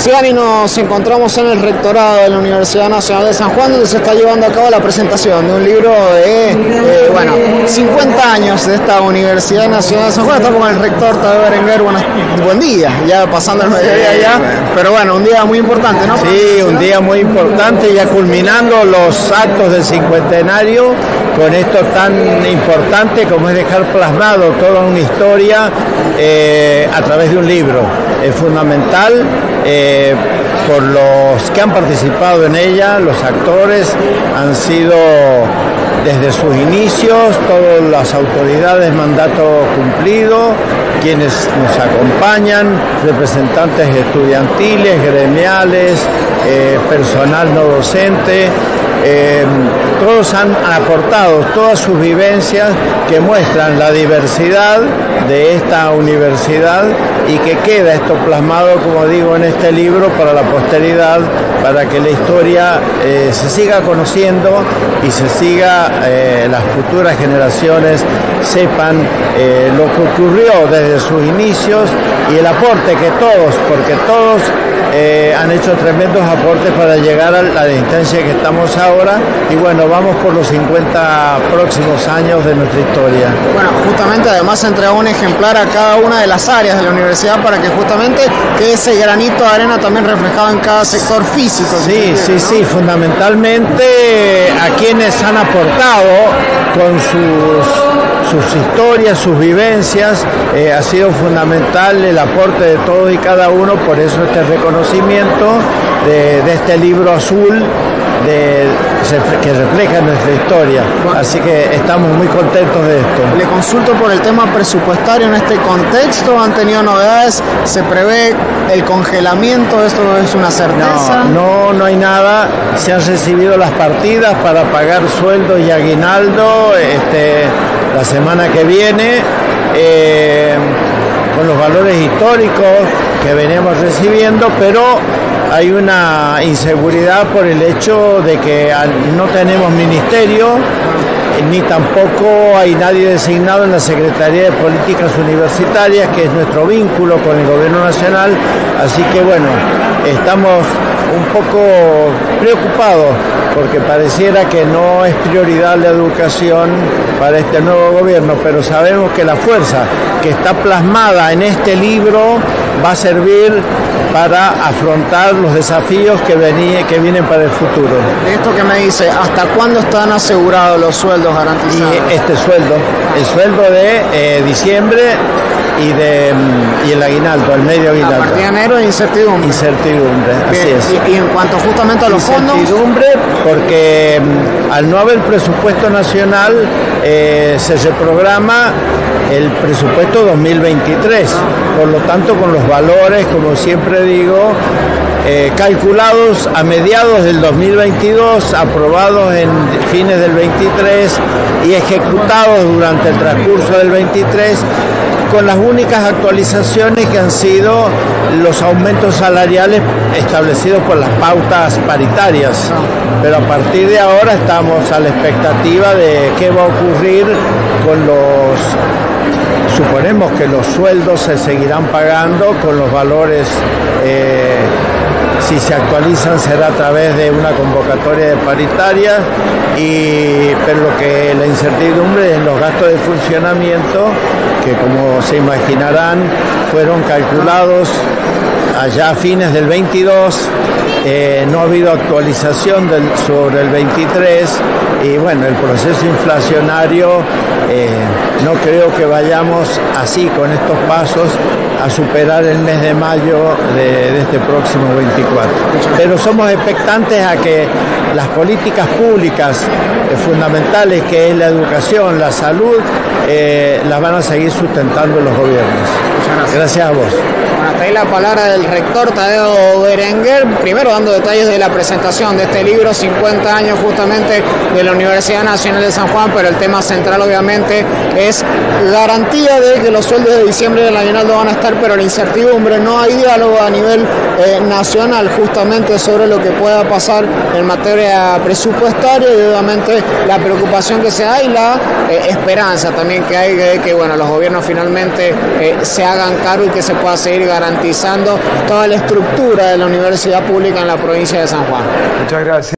Sigan y nos encontramos en el rectorado de la Universidad Nacional de San Juan, donde se está llevando a cabo la presentación de un libro de, eh, bueno, 50 años de esta Universidad Nacional de San Juan. Estamos con el rector Tadeo Berenguer. Bueno, buen día, ya pasando el mediodía ya, pero bueno, un día muy importante, ¿no? Sí, un día muy importante, ya culminando los actos del cincuentenario con esto tan importante como es dejar plasmado toda una historia eh, a través de un libro. Es fundamental eh, por los que han participado en ella, los actores han sido desde sus inicios, todas las autoridades, mandato cumplido, quienes nos acompañan, representantes estudiantiles, gremiales, eh, personal no docente, eh, todos han aportado todas sus vivencias que muestran la diversidad de esta universidad y que queda esto plasmado, como digo, en este libro para la posteridad, para que la historia eh, se siga conociendo y se siga, eh, las futuras generaciones sepan lo que ocurrió desde sus inicios y el aporte que todos, porque todos han hecho tremendos aportes para llegar a la distancia que estamos ahora. Y bueno, vamos por los 50 próximos años de nuestra historia. Bueno, justamente además se entregó un ejemplar a cada una de las áreas de la universidad para que justamente quede ese granito de arena también reflejado en cada sector físico. Sí, sí, sí, fundamentalmente a quienes han aportado con sus sus historias, sus vivencias, eh, ha sido fundamental el aporte de todos y cada uno, por eso este reconocimiento de, de este libro azul de, que refleja nuestra historia. Así que estamos muy contentos de esto. Le consulto por el tema presupuestario en este contexto. ¿Han tenido novedades? ¿Se prevé el congelamiento? ¿Esto es una certeza? No, no, hay nada. Se han recibido las partidas para pagar sueldo y aguinaldo este, la semana que viene. Eh, con los valores históricos que venimos recibiendo, pero hay una inseguridad por el hecho de que no tenemos ministerio ni tampoco hay nadie designado en la Secretaría de Políticas Universitarias, que es nuestro vínculo con el Gobierno Nacional. Así que bueno, estamos un poco preocupados porque pareciera que no es prioridad la educación para este nuevo gobierno, pero sabemos que la fuerza que está plasmada en este libro va a servir para afrontar los desafíos que, que vienen para el futuro. Esto que me dice, ¿hasta cuándo están asegurados los sueldos garantizados? Y este sueldo, el sueldo de eh, diciembre y de mm, y el aguinaldo, el medio aguinaldo. A partir de enero incertidumbre. Incertidumbre, así es. Y, en cuanto justamente a los fondos. Incertidumbre porque mm, al no haber presupuesto nacional eh, se reprograma el presupuesto 2023. Por lo tanto, con los valores, como siempre digo, eh, calculados a mediados del 2022, aprobados en fines del 23 y ejecutados durante el transcurso del 23 con las únicas actualizaciones que han sido los aumentos salariales establecidos por las pautas paritarias. Pero a partir de ahora estamos a la expectativa de qué va a ocurrir con los suponemos que los sueldos se seguirán pagando con los valores, eh, si se actualizan será a través de una convocatoria de paritaria, y, pero lo que la incertidumbre es los gastos de funcionamiento, que como se imaginarán fueron calculados allá a fines del 22 eh, no ha habido actualización sobre el 23 y bueno, el proceso inflacionario eh, no creo que vayamos así con estos pasos a superar el mes de mayo de, este próximo 24. Pero somos expectantes a que las políticas públicas eh, fundamentales, que es la educación, la salud, las van a seguir sustentando los gobiernos. Gracias a vos. Hasta ahí la palabra del rector Tadeo Berenguer, primero dando detalles de la presentación de este libro, 50 años justamente de la Universidad Nacional de San Juan, pero el tema central obviamente es garantía de que los sueldos de diciembre del aguinaldo van a estar, pero la incertidumbre, no hay diálogo a nivel eh, nacional justamente sobre lo que pueda pasar en materia presupuestaria y obviamente la preocupación que se da y la eh, esperanza también que hay de que bueno, los gobiernos finalmente eh, se hagan cargo y que se pueda seguir garantizando toda la estructura de la universidad pública en la provincia de San Juan. Muchas gracias.